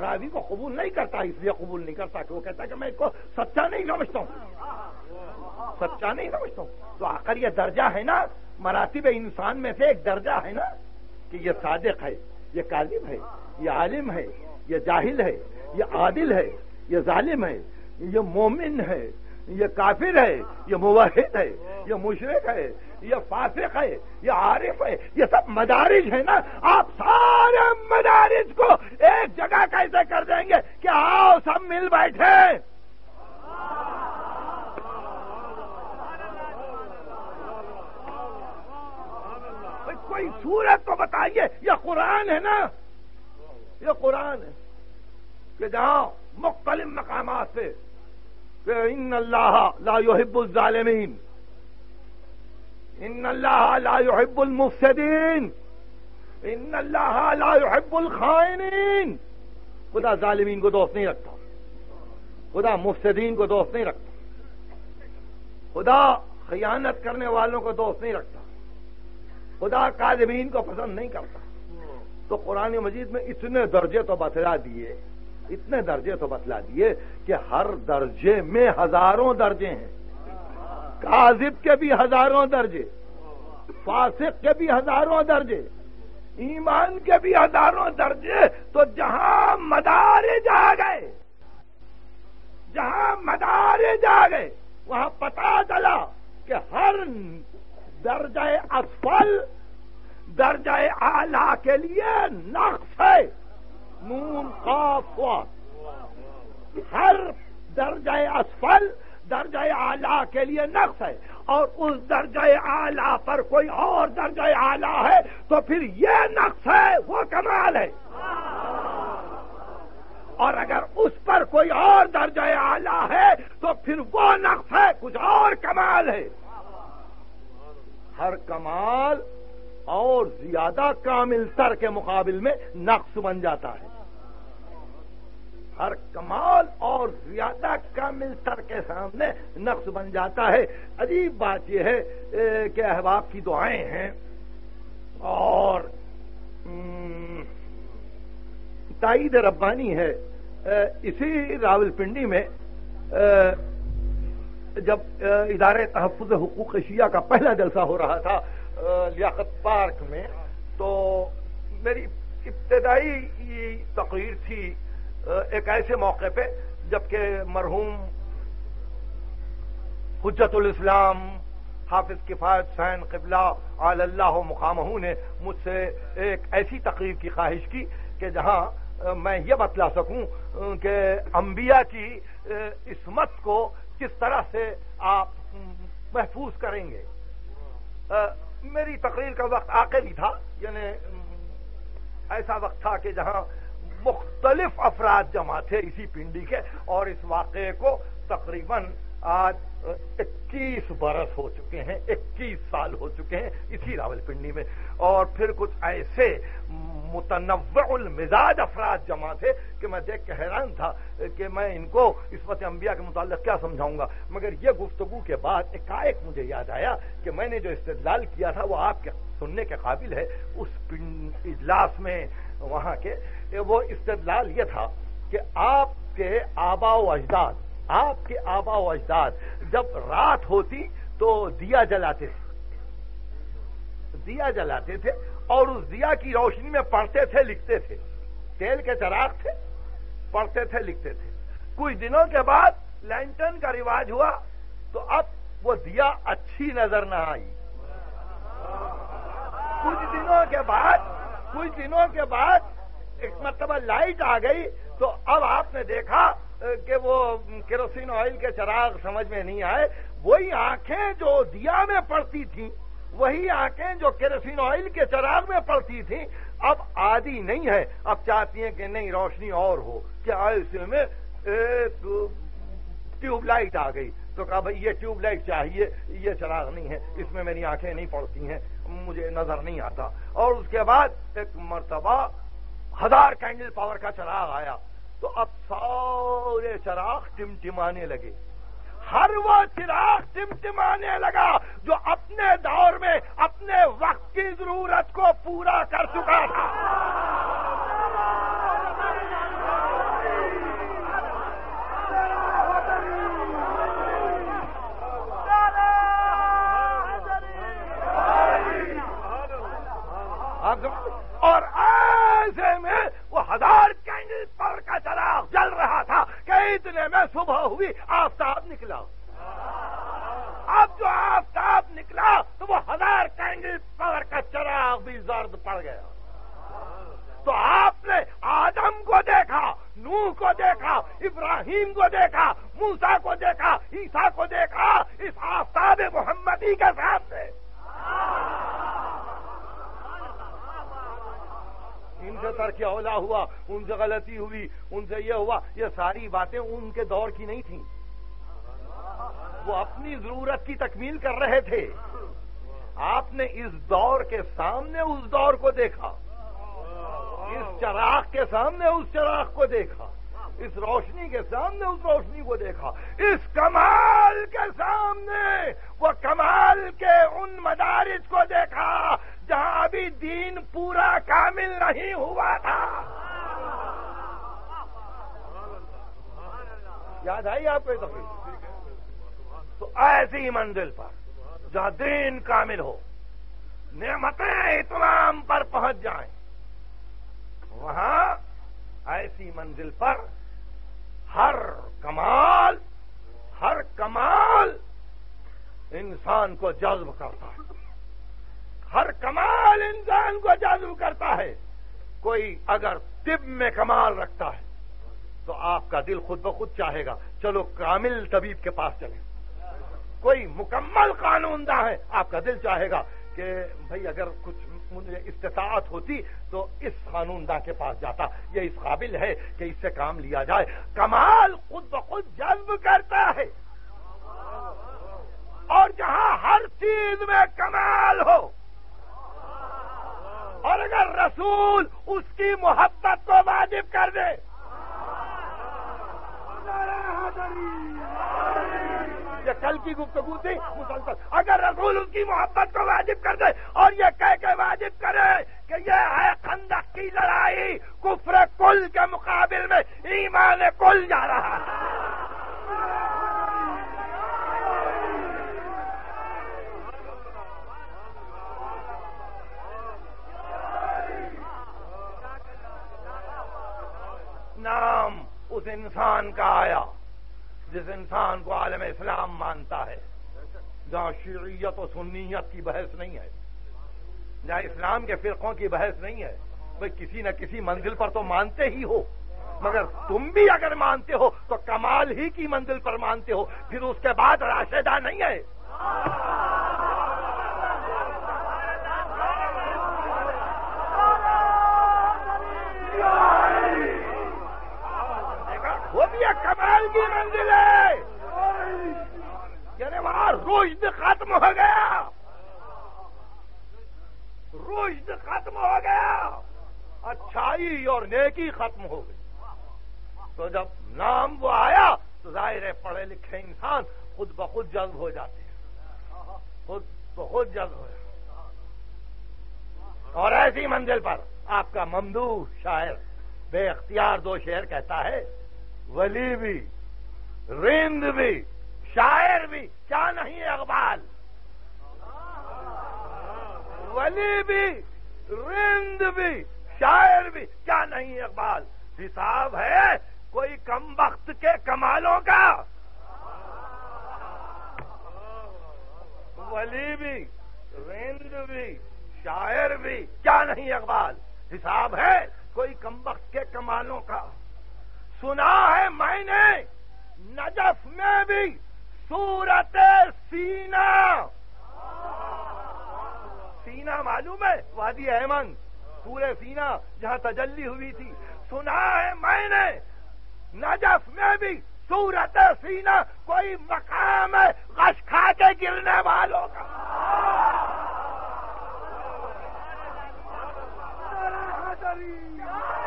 راوی کو قبول نہیں کرتا، اس لیے قبول نہیں کرتا کہ وہ کہتا کہ میں اس کو سچا نہیں سمجھتا ہوں۔ سچا نہیں سمجھتا ہوں تو آخر یہ درجہ ہے نا مراتب انسان میں سے ایک درجہ ہے نا کہ یہ صادق ہے یہ کاذب ہے یہ عالم ہے یہ جاہل ہے یہ عادل ہے یہ ظالم ہے یہ مومن ہے یہ کافر ہے یہ موحد ہے یہ مشرق ہے یہ فاسق ہے یہ عارف ہے یہ سب مدارج ہے نا آپ سارے مدارج کو ایک جگہ کیسے کر دیں گے کہ آؤ سب مل بیٹھے کوئی سورت تو بتائیے، یہ قرآن ہے نا؟ یہ قرآن ہے۔ کہ جہاں مختلف مقامات سے کہ ان اللہ لا يحب الظالمین۔ ان اللہ لا يحب المفسدین۔ ان اللہ لا يحب الخائنین۔ خدا ظالمین کو دوست نہیں رکھتا۔ خدا مفسدین کو دوست نہیں رکھتا۔ خدا خیانت کرنے والوں کو دوست نہیں رکھتا۔ خدا کاذبین کو پسند نہیں کرتا۔ تو قرآن مجید میں اتنے درجے تو بتلا دیے، اتنے درجے تو بتلا دیے کہ ہر درجے میں ہزاروں درجے ہیں۔ کاذب کے بھی ہزاروں درجے، فاسق کے بھی ہزاروں درجے، ایمان کے بھی ہزاروں درجے۔ تو جہاں مدارے جا گئے جہاں مدارے جا گئے وہاں پتا چلا کہ ہر درجہ اسفل درجہ اعلی کے لیے نقص ہے۔ نون ہر درجہ اسفل، درجہ اعلی کے لیے نقص ہے۔ اور اس درجہ اعلی پر کوئی اور درجہ اعلی ہے تو پھر یہ نقص ہے، وہ کمال ہے۔ اور اگر اس پر کوئی اور درجہ اعلی ہے تو پھر وہ نقص ہے، کچھ اور کمال ہے۔ ہر کمال اور زیادہ کامل تر کے مقابل میں نقص بن جاتا ہے۔ ہر کمال اور زیادہ کامل تر کے سامنے نقص بن جاتا ہے۔ عجیب بات یہ ہے کہ احباب کی دعائیں ہیں اور تائید ربانی ہے۔ اسی راول پنڈی میں جب ادارے تحفظ حقوق شیعہ کا پہلا جلسہ ہو رہا تھا لیاقت پارک میں۔ تو میری ابتدائی تقریر تھی ایک ایسے موقع پہ جبکہ مرحوم حجت الاسلام حافظ کفایت حسین قبلہ آل اللہ مقامہ نے مجھ سے ایک ایسی تقریر کی خواہش کی کہ جہاں میں یہ بتلا سکوں کہ انبیاء کی عصمت کو کس طرح سے آپ محفوظ کریں گے۔ میری تقریر کا وقت آ بھی تھا یعنی ایسا وقت تھا کہ جہاں مختلف افراد جمع تھے اسی پنڈی کے، اور اس واقعے کو تقریباً آج اکیس برس ہو چکے ہیں، اکیس سال ہو چکے ہیں اسی راول پنڈی میں۔ اور پھر کچھ ایسے متنوع المزاج افراد جمع تھے کہ میں دیکھ کے حیران تھا کہ میں ان کو اس وقت انبیاء کے متعلق کیا سمجھاؤں گا۔ مگر یہ گفتگو کے بعد ایک مجھے یاد آیا کہ میں نے جو استدلال کیا تھا وہ آپ کے سننے کے قابل ہے۔ اس اجلاس میں وہاں کے وہ استدلال یہ تھا کہ آپ کے آبا و اجداد آپ کے آبا و اجداد جب رات ہوتی تو دیا جلاتے تھے۔ دیا جلاتے تھے اور اس دیا کی روشنی میں پڑھتے تھے، لکھتے تھے۔ تیل کے چراغ تھے، پڑھتے تھے، لکھتے تھے۔ کچھ دنوں کے بعد لینٹن کا رواج ہوا تو اب وہ دیا اچھی نظر نہ آئی۔ کچھ دنوں کے بعد، کچھ دنوں کے بعد ایک مرتبہ لائٹ آ گئی تو اب آپ نے دیکھا کہ وہ کیروسین آئل کے چراغ سمجھ میں نہیں آئے، وہی آنکھیں جو دیا میں پڑتی تھیں، وہی آنکھیں جو کیروسین آئل کے چراغ میں پڑتی تھیں، اب آدھی نہیں ہے۔ اب چاہتی ہیں کہ نہیں روشنی اور ہو کیا اس میں ٹیوب لائٹ آ گئی۔ تو کہا بھائی، یہ ٹیوب لائٹ چاہیے، یہ چراغ نہیں ہے، اس میں میری آنکھیں نہیں پڑتی ہیں، مجھے نظر نہیں آتا۔ اور اس کے بعد ایک مرتبہ ہزار کینڈل پاور کا چراغ آیا۔ تو اب سارے چراغ ٹمٹمانے لگے۔ ہر وہ چراغ ٹمٹمانے لگا جو اپنے دور میں اپنے وقت کی ضرورت کو پورا کر چکا تھا اور ایسے میں وہ ہزار کینڈل پر کا چراغ جل رہا تھا کہ اتنے ہوئی آفتاب نکلا اب جو آفتاب نکلا تو وہ ہزار کینڈل پاور کا چراغ بھی زرد پڑ گیا۔ تو آپ نے آدم کو دیکھا، نوح کو دیکھا، ابراہیم کو دیکھا موسا کو دیکھا عیسا کو دیکھا، اس آفتاب محمدی کے سامنے۔ ان سے ترک اولا ہوا، ان سے غلطی ہوئی، ان سے یہ ہوا، یہ ساری باتیں ان کے دور کی نہیں تھیں۔ وہ اپنی ضرورت کی تکمیل کر رہے تھے۔ آپ نے اس دور کے سامنے اس دور کو دیکھا۔ اس چراغ کے سامنے اس چراغ کو دیکھا۔ اس روشنی کے سامنے اس روشنی کو دیکھا۔ اس کمال کے سامنے، وہ کمال کے ان مدارس کو دیکھا۔ جہاں ابھی دین پورا کامل نہیں ہوا تھا۔ یاد آئی آپ کو تفریح؟ تو ایسی منزل پر جہاں دین کامل ہو، نعمتیں اتمام پر پہنچ جائیں، وہاں ایسی منزل پر ہر کمال ہر کمال انسان کو جذب کرتا ہے۔ ہر کمال انسان کو جذب کرتا ہے۔ کوئی اگر طب میں کمال رکھتا ہے، تو آپ کا دل خود بخود چاہے گا، چلو کامل طبیب کے پاس چلے کوئی مکمل قانون دہ ہے، آپ کا دل چاہے گا کہ بھائی اگر کچھ مجھے استطاعت ہوتی تو اس قانون دہ کے پاس جاتا۔ یہ اس قابل ہے کہ اس سے کام لیا جائے۔ کمال خود بخود جذب کرتا ہے۔ اور جہاں ہر چیز میں کمال ہو اور اگر رسول اس کی محبت کو واجب کر دے۔ یہ کل کی گفتگو تھی، مسلسل۔ اگر رسول اس کی محبت کو واجب کر دے اور یہ کہہ کے واجب کرے کہ یہ ہے خندق کی لڑائی، کفر کل کے مقابل میں، ایمان کل جا رہا۔ ہے اس انسان کا آیا جس انسان کو عالم اسلام مانتا ہے۔ جہاں شیعیت و سنیت کی بحث نہیں ہے جہاں اسلام کے فرقوں کی بحث نہیں ہے۔ بھائی کسی نہ کسی منزل پر تو مانتے ہی ہو۔ مگر تم بھی اگر مانتے ہو تو کمال ہی کی منزل پر مانتے ہو۔ پھر اس کے بعد راشدہ نہیں ہے وہ بھی ایک کمال کی منزل ہے یعنی وہاں روشد ختم ہو گیا۔ روشد ختم ہو گیا۔ اچھائی اور نیکی ختم ہو گئی۔ تو جب نام وہ آیا تو ظاہر ہے پڑھے لکھے انسان خود بخود جذب ہو جاتے ہیں۔ خود بخود جذب ہو جاتے اور ایسی منزل پر آپ کا ممدو شاعر بے اختیار دو شعر کہتا ہے، ولی بھی، رند بھی شاعر بھی، کیا نہیں اقبال؟ ولی بھی، رند بھی، شاعر بھی، کیا نہیں اقبال؟ جی حساب ہے، کوئی کم وقت کے کمالوں کا۔ ولی بھی، رند بھی، شاعر بھی، کیا نہیں اقبال؟ جی حساب ہے، کوئی کم وقت کے کمالوں کا۔ سنا ہے میں نے، نجف میں بھی سورت سینا۔ سینا معلوم ہے؟ وادی احمد پورے سینا جہاں تجلی ہوئی تھی۔ سنا ہے میں نے۔ نجف میں بھی صورت سینا، کوئی مقام ہے غش کھا کے گرنے والوں کا۔ ولی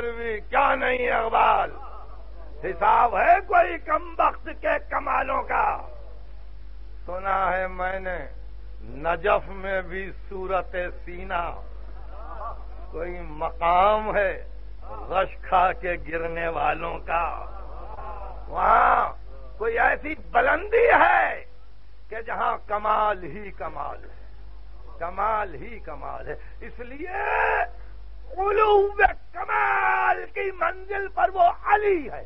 شاعر بھی کیا نہیں اقبال؟ حساب ہے کوئی کم وقت کے کمالوں کا؟ سنا ہے میں نے، نجف میں بھی صورت سینا۔ کوئی مقام ہے غش کھا کے گرنے والوں کا؟ وہاں کوئی ایسی بلندی ہے کہ جہاں کمال ہی کمال ہے؟ کمال ہی کمال ہے۔ اس لیے علو کمال کی منزل پر وہ علی ہے۔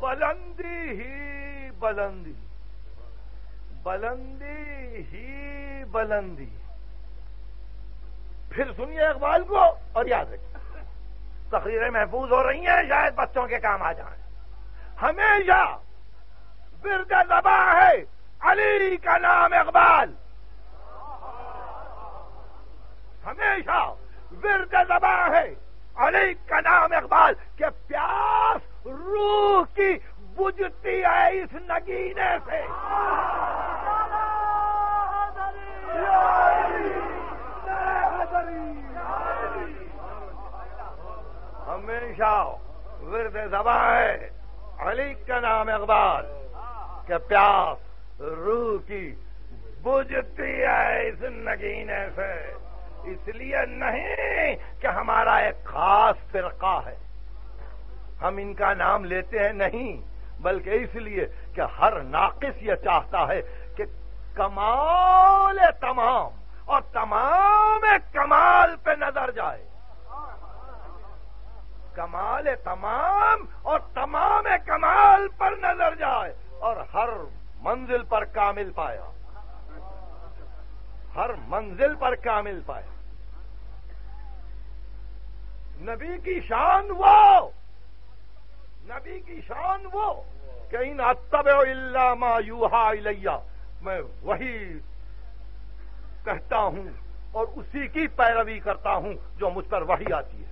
بلندی ہی بلندی۔ بلندی ہی بلندی۔ پھر سنیے اقبال کو اور یاد رکھیے۔ تقریریں محفوظ ہو رہی ہیں، شاید بچوں کے کام آ جائیں۔ ہمیشہ ورد زباں ہے، علی کا نام اقبال۔ ہمیشہ ورد زباں ہے۔ علی کا نام اقبال، کہ پیاس روح کی بجتی ہے اس نگینے سے۔ ہمیشہ ورد زباں ہے۔ علی کا نام اقبال، کہ پیاس روح کی بجتی ہے اس نگینے سے۔ اس لیے نہیں کہ ہمارا ایک خاص فرقہ ہے۔ ہم ان کا نام لیتے ہیں نہیں، بلکہ اس لیے کہ ہر ناقص یہ چاہتا ہے کہ کمال تمام اور تمام کمال پہ نظر جائے۔ کمال تمام اور تمام کمال پر نظر جائے اور ہر منزل پر کامل پایا۔ ہر منزل پر کامل پایا۔ نبی کی شان وہ۔ نبی کی شان وہ۔ کہ ان اتب اللہ ما یوہا الیہ۔ میں وہی کہتا ہوں اور اسی کی پیروی کرتا ہوں جو مجھ پر وہی آتی ہے۔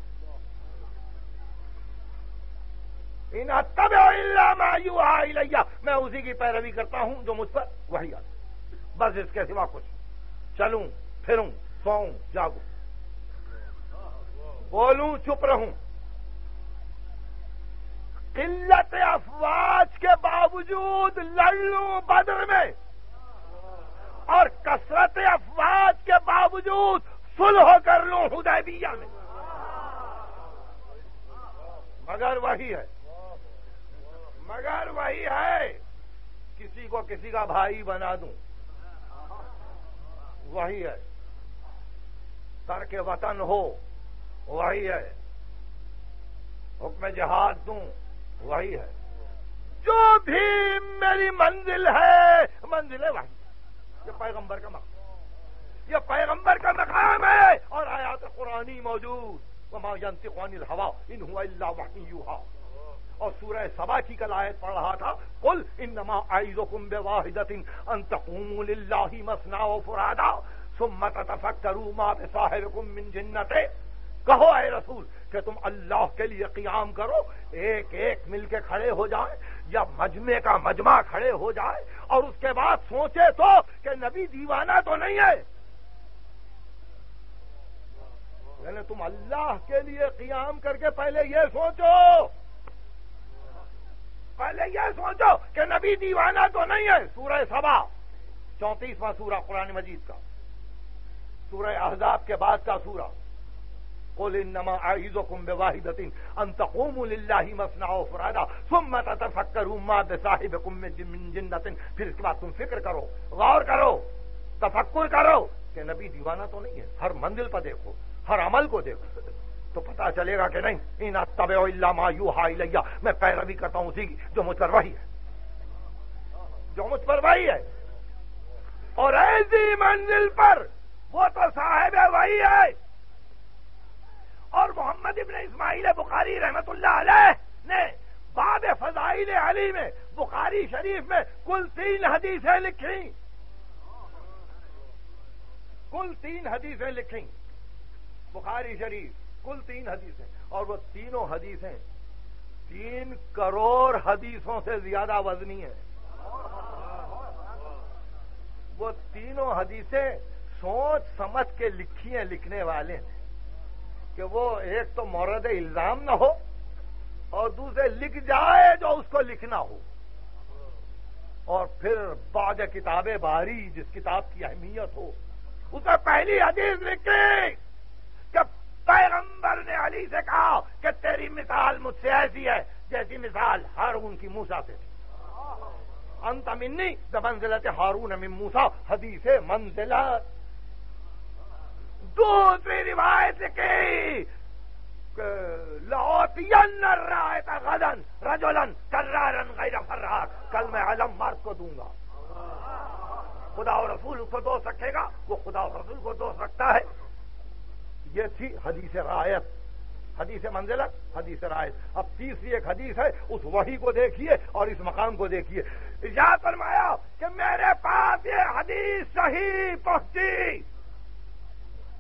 ان اتب اللہ ما یوہا الیہ۔ میں اسی کی پیروی کرتا ہوں جو مجھ پر وہی آتی ہے۔ بس اس کے سوا کچھ۔ چلوں، پھروں، سوؤں، جاگوں۔ بولوں، چپ رہوں۔ قلت افواج کے باوجود لڑ لوں بدر میں اور کثرت افواج کے باوجود سلح کر لوں حدیبیہ میں۔ مگر وہی ہے، مگر وہی ہے، کسی کو کسی کا بھائی بنا دوں۔ وہی ہے سر کے وطن ہو وہی ہے۔ حکم جہاد دوں وہی ہے۔ جو بھی میری منزل ہے منزل ہے وہی۔ یہ پیغمبر کا مقام۔ یہ پیغمبر کا مقام ہے۔ اور آیات قرآنی موجود۔ وما ينطق عن ان هو الا وحی یوحى اور سورہ سبا کی کل آیت پڑھ رہا تھا۔ قل انما اعیذکم بواحدۃ ان تقوموا للہ مثنا وفرادا ثم تتفکروا ما بصاحبکم من جنۃ کہو اے رسول کہ تم اللہ کے لیے قیام کرو، ایک ایک مل کے کھڑے ہو جائیں یا مجمع کا مجمع کھڑے ہو جائے اور اس کے بعد سوچے تو کہ نبی دیوانہ تو نہیں ہے۔ یعنی تم اللہ کے لیے قیام کر کے پہلے یہ سوچو۔ پہلے یہ سوچو کہ نبی دیوانہ تو نہیں ہے۔ سورہ سبا، چونتیسواں سورہ قرآن مجید کا۔ سورہ احزاب کے بعد کا سورہ۔ قل انما اعيذكم بواحده ان تقوموا لله مثنى وفرادا ثم تتفكروا ما بصاحبكم من جنة. پھر اس کے بعد تم فکر کرو، غور کرو، تفکر کرو کہ نبی دیوانہ تو نہیں ہے، ہر منزل پر دیکھو، ہر عمل کو دیکھو۔ تو پتا چلے گا کہ نہیں، ان اتبع الا ما يوحى الي میں پیروی کرتا ہوں اسی کی جو مجھ پر وحی ہے۔ جو مجھ پر وحی ہے۔ اور ایسی منزل پر وہ تو صاحب وحی ہے۔ اور محمد ابن اسماعیل بخاری رحمت اللہ علیہ نے بعد فضائل علی میں، بخاری شریف میں کل تین حدیثیں لکھی کل تین حدیثیں لکھی بخاری شریف، کل تین حدیثیں۔ اور وہ تینوں حدیثیں تین کروڑ حدیثوں سے زیادہ وزنی ہیں۔ وہ تینوں حدیثیں سوچ سمجھ کے لکھی ہیں، لکھنے والے نے کہ وہ ایک تو مورد الزام نہ ہو اور دوسرے لکھ جائے جو اس کو لکھنا ہو۔ اور پھر بعد کتاب باری جس کتاب کی اہمیت ہو، اسے پہلی حدیث لکھی کہ پیغمبر نے علی سے کہا کہ تیری مثال مجھ سے ایسی ہے جیسی مثال ہر ان کی موسا سے۔ تھی انت منی منزلت ہارون من موسا حدیث منزلت۔ دوسری روایت کی غدن رجولن کرارن غیر فرار کل میں علم مرد کو دوں گا۔ خدا و رسول کو دوست رکھے گا۔ وہ خدا و رسول کو دوست رکھتا ہے۔ یہ تھی حدیث رایت۔ حدیث منزلت، حدیث رایت۔ اب تیسری ایک حدیث ہے، اس وحی کو دیکھیے اور اس مقام کو دیکھیے۔ یا فرمایا کہ میرے پاس یہ حدیث صحیح پہنچی۔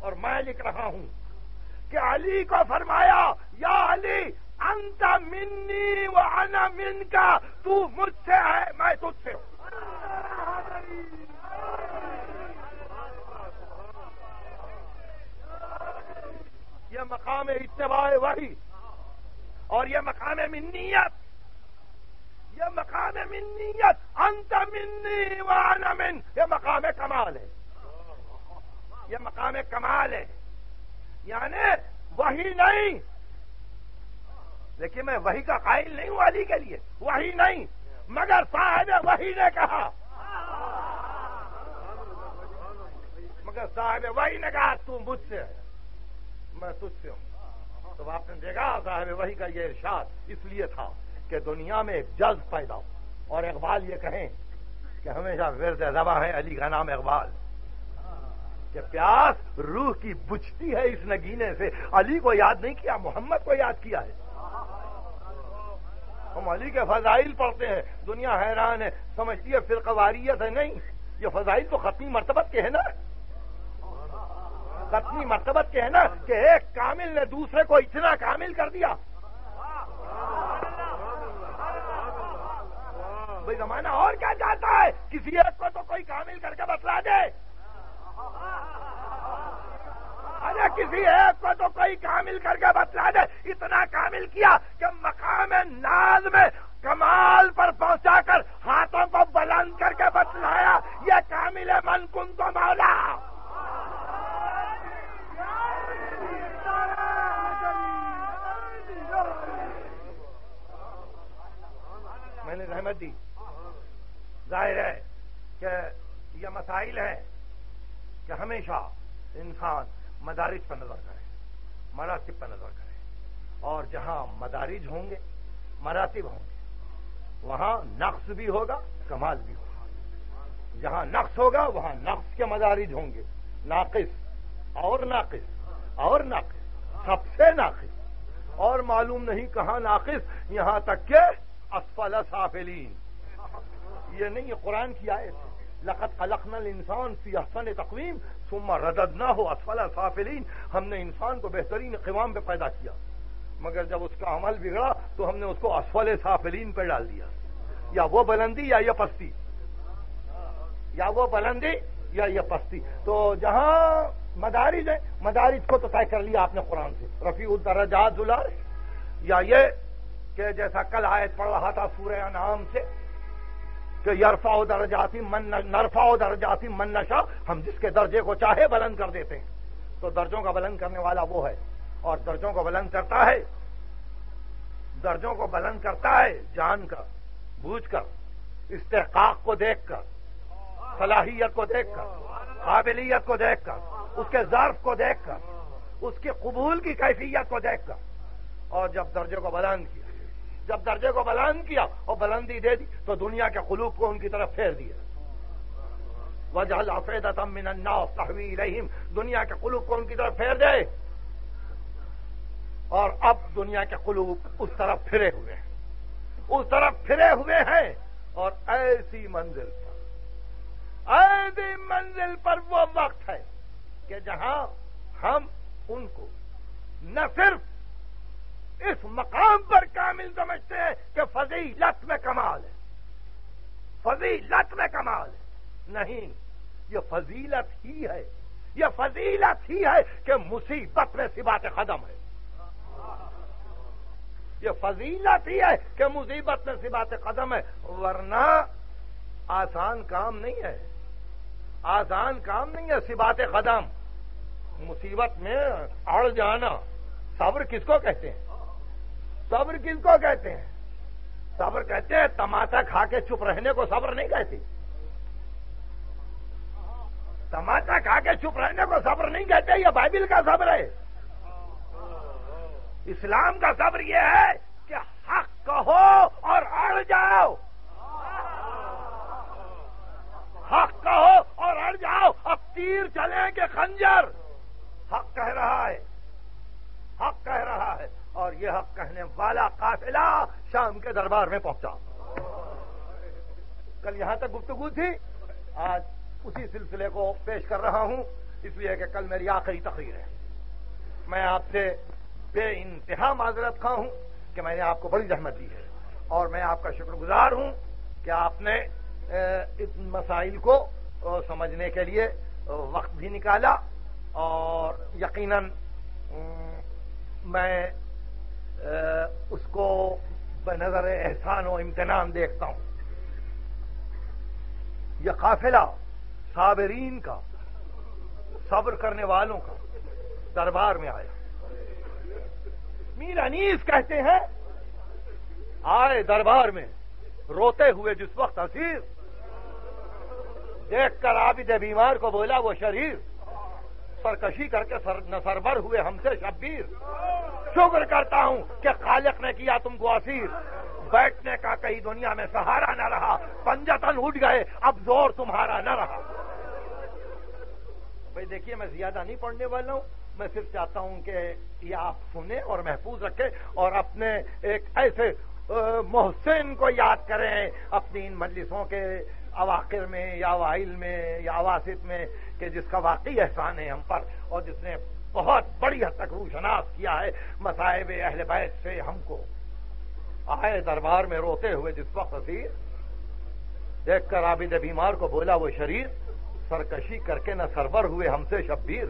اور میں لکھ رہا ہوں کہ علی کو فرمایا، یا علی، انت منی و انا من کا تو مجھ سے ہے، میں تجھ سے ہوں۔ یہ مقام اتباع وحی اور یہ مقام منیت، یہ مقام منیت، انت منی و انا من، یہ مقام کمال ہے۔ یہ مقام کمال ہے۔ یعنی وہی نہیں۔ لیکن میں وہی کا قائل نہیں ہوں علی کے لیے۔ وہی نہیں۔ مگر صاحب وہی نے کہا۔ مگر صاحب وہی نے کہا، تو مجھ سے ہے۔ میں تجھ سے ہوں۔ تو آپ نے دیکھا، صاحب وہی کا یہ ارشاد اس لیے تھا کہ دنیا میں ایک جذب پیدا ہو۔ اور اقبال یہ کہیں کہ ہمیشہ ورد زباں ہے، علی کا نام اقبال۔ کہ پیاس روح کی بجھتی ہے اس نگینے سے۔ علی کو یاد نہیں کیا، محمد کو یاد کیا ہے۔ ہم علی کے فضائل پڑھتے ہیں۔ دنیا حیران ہے، سمجھتی ہے پھر قواریت ہے۔ نہیں، یہ فضائل تو ختمی مرتبت کے ہے نا۔ ختمی مرتبت کے ہے نا کہ ایک کامل نے دوسرے کو اتنا کامل کر دیا۔ بھائی، زمانہ اور کیا چاہتا ہے؟ کسی ایک کو تو کوئی کامل کر کے بتلا دے ارے کسی ایک کو تو کوئی کامل کر کے بتلا دے، اتنا کامل کیا کہ مقام ناز میں کمال پر پہنچا کر ہاتھوں کو بلند کر کے بتلایا، یہ کامل من کن تو مولا۔ میں نے رحمت دی۔ ظاہر ہے کہ یہ مسائل ہے کہ ہمیشہ انسان مدارج پر نظر کرے مراتب پر نظر کرے اور جہاں مدارج ہوں گے، مراتب ہوں گے، وہاں نقص بھی ہوگا، کمال بھی ہوگا۔ جہاں نقص ہوگا، وہاں نقص کے مدارج ہوں گے۔ ناقص اور ناقص اور ناقص، سب سے ناقص۔ اور معلوم نہیں کہاں ناقص، یہاں تک کہ اسفل سافلین۔ یہ نہیں، یہ قرآن کی آئے تھے لقت خلقنا الانسان فی احسن تقویم ثم رددنا ہو اسفل سافلین ہم نے انسان کو بہترین قوام پہ پیدا کیا۔ مگر جب اس کا عمل بگڑا تو ہم نے اس کو اسفل سافلین پہ ڈال دیا۔ یا وہ بلندی یا یہ پستی۔ یا وہ بلندی یا یہ پستی۔ تو جہاں مدارج ہے مدارج کو تو طے کر لیا آپ نے قرآن سے۔ رفیع الدرجات زلال یا یہ کہ جیسا کل آیت پڑھ رہا تھا سورہ انعام سے کہ یرفا درجاتی من نرفا درجاتی من نشا ہم جس کے درجے کو چاہے بلند کر دیتے ہیں۔ تو درجوں کا بلند کرنے والا وہ ہے۔ اور درجوں کو بلند کرتا ہے۔ درجوں کو بلند کرتا ہے جان کر بوجھ کر استحقاق کو دیکھ کر، صلاحیت کو دیکھ کر، قابلیت کو دیکھ کر، اس کے ظرف کو دیکھ کر، اس کے قبول کی کیفیت کو دیکھ کر۔ اور جب درجے کو بلند کیا جب درجے کو بلند کیا اور بلندی دے دی تو دنیا کے خلوق کو ان کی طرف پھیر دیا۔ وجہ من الناس تحوی رحیم دنیا کے قلوب کو ان کی طرف پھیر دے۔ اور اب دنیا کے قلوب اس طرف پھرے ہوئے ہیں۔ اس طرف پھرے ہوئے ہیں اور ایسی منزل پر۔ ایسی منزل پر وہ وقت ہے کہ جہاں ہم ان کو نہ صرف اس مقام پر کامل سمجھتے ہیں کہ فضیلت میں کمال ہے۔ فضیلت میں کمال ہے۔ نہیں، یہ فضیلت ہی ہے۔ یہ فضیلت ہی ہے کہ مصیبت میں سبات قدم ہے۔ یہ فضیلت ہی ہے کہ مصیبت میں سبات قدم ہے۔ ورنہ آسان کام نہیں ہے۔ آسان کام نہیں ہے سبات قدم۔ مصیبت میں اڑ جانا۔ صبر کس کو کہتے ہیں؟ صبر کس کو کہتے ہیں؟ صبر کہتے ہیں تماچا کھا کے چپ رہنے کو صبر نہیں کہتے تماچا کھا کے چپ رہنے کو صبر نہیں کہتے، یہ بائبل کا صبر ہے۔ اسلام کا صبر یہ ہے کہ حق کہو اور اڑ جاؤ حق کہو اور اڑ جاؤ اب تیر چلیں کہ خنجر حق کہہ رہا ہے حق کہہ رہا ہے اور یہ حق کہنے والا قافلہ شام کے دربار میں پہنچا۔ کل یہاں تک گفتگو تھی۔ آج اسی سلسلے کو پیش کر رہا ہوں، اس لیے کہ کل میری آخری تقریر ہے۔ میں آپ سے بے انتہا معذرت خواہ ہوں کہ میں نے آپ کو بڑی زحمت دی ہے۔ اور میں آپ کا شکر گزار ہوں کہ آپ نے اس مسائل کو سمجھنے کے لیے وقت بھی نکالا۔ اور یقیناً میں اس کو بنظر احسان و امتنان دیکھتا ہوں۔ یہ قافلہ صابرین کا، صبر کرنے والوں کا دربار میں آیا۔ میر انیس کہتے ہیں، آئے دربار میں، روتے ہوئے جس وقت اسیر دیکھ کر عابد بیمار کو بولا وہ شریر۔ سرکشی کر کے سر نسربر ہوئے ہم سے شبیر۔ شکر کرتا ہوں کہ خالق نے کیا تم کو اسیر۔ بیٹھنے کا کہیں دنیا میں سہارا نہ رہا۔ پنجتن اٹھ گئے، اب زور تمہارا نہ رہا۔ بھائی دیکھیے، میں زیادہ نہیں پڑھنے والا ہوں۔ میں صرف چاہتا ہوں کہ یہ آپ سنیں اور محفوظ رکھیں اور اپنے ایک ایسے محسن کو یاد کریں، اپنی ان مجلسوں کے اواخر میں یا وائل میں یا اواسط میں کہ جس کا واقعی احسان ہے ہم پر اور جس نے بہت بڑی حد تک روشناس کیا ہے مسائب اہل بیت سے ہم کو۔ آئے دربار میں روتے ہوئے جس وقت اسیر دیکھ کر عابد بیمار کو بولا، وہ شریر سرکشی کر کے نہ سرور ہوئے ہم سے شبیر۔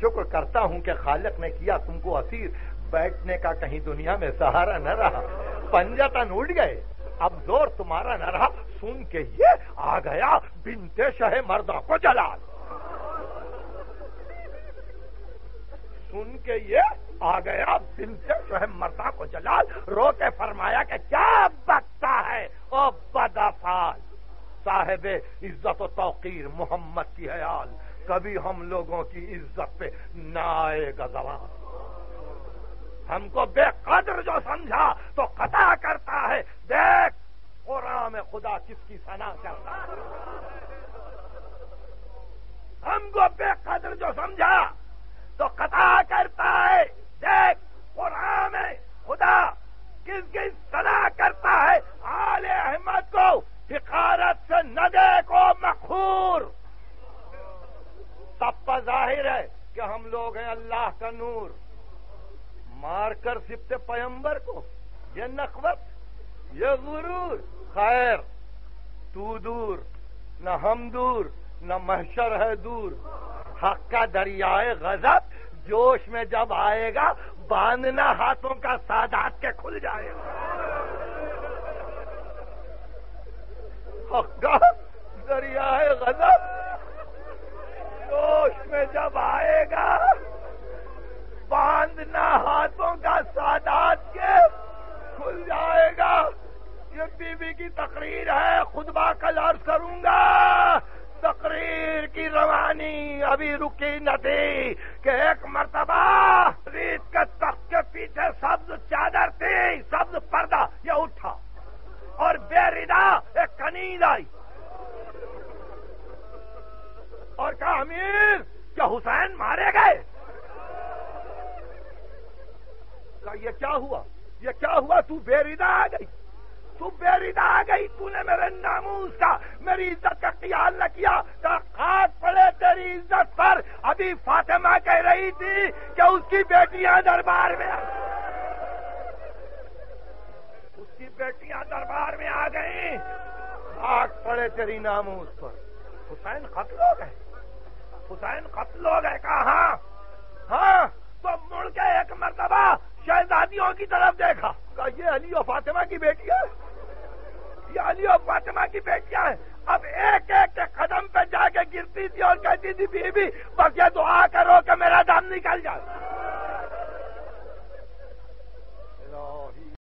شکر کرتا ہوں کہ خالق نے کیا تم کو اسیر۔ بیٹھنے کا کہیں دنیا میں سہارا نہ رہا۔ پنجتن اٹھ گئے۔ اب زور تمہارا نہ رہا۔ سن کے یہ آ گیا بنتے شہ مردوں کو جلال۔ سن کے یہ آ گیا بنتے شہ مردہ کو جلال۔ رو کے فرمایا کہ کیا بکتا ہے؟ او بدفال صاحب عزت و توقیر محمد کی حیال۔ کبھی ہم لوگوں کی عزت پہ نہ آئے گا زوال۔ ہم کو بے قدر جو سمجھا تو قطع کرتا ہے۔ دیکھ، قرآن میں خدا کس کی سنا کرتا ہے۔ ہم کو بے قدر جو سمجھا تو قطع کرتا ہے۔ دیکھ، قرآن میں خدا کس کی سنا کرتا ہے۔ آل احمد کو حقارت سے نہ دیکھو مخور سب پر ظاہر ہے کہ ہم لوگ ہیں اللہ کا نور۔ مار کر سپتے پیمبر کو۔ یہ نقوت، یہ غرور۔ خیر، تو دور، نہ ہم دور، نہ محشر ہے دور۔ حق کا دریائے غضب، جوش میں جب آئے گا، باندھنا ہاتھوں کا سادات کے کھل جائے گا۔ حق کا دریائے غضب، جوش میں جب آئے گا باندھنا ہاتھوں کا سادات کے کھل جائے گا۔ یہ بی بی کی تقریر ہے، خطبہ کل عرض کروں گا۔ تقریر کی روانی ابھی رکی نہ تھی کہ ایک مرتبہ ریت کے تخت کے پیچھے سبز چادر تھی، سبز پردہ، یہ اٹھا۔ اور بے ردا ایک کنید آئی۔ اور کہا، امیر، کیا حسین مارے گئے؟ کہا یہ کیا ہوا؟ یہ کیا ہوا؟ تو بے آ گئی۔ تو بیریدا آ گئی۔ تو نے میرے ناموس کا، میری عزت کا خیال نہ کیا۔ تو خاک پڑے تیری عزت پر۔ ابھی فاطمہ کہہ رہی تھی کہ اس کی بیٹیاں دربار میں اس کی بیٹیاں دربار میں آ گئی خاک پڑے تیری ناموس پر۔ حسین قتل ہو گئے حسین قتل ہو گئے کہا ہاں ہاں تو مڑ کے ایک مرتبہ شہزادیوں کی طرف دیکھا۔ کہا، یہ علی و فاطمہ کی بیٹی ہے؟ یہ علی و فاطمہ کی بیٹیاں ہیں۔ اب ایک ایک کے قدم پہ جا کے گرتی تھی اور کہتی تھی بی بی بس یہ دعا کرو کہ میرا دم نکل جائے۔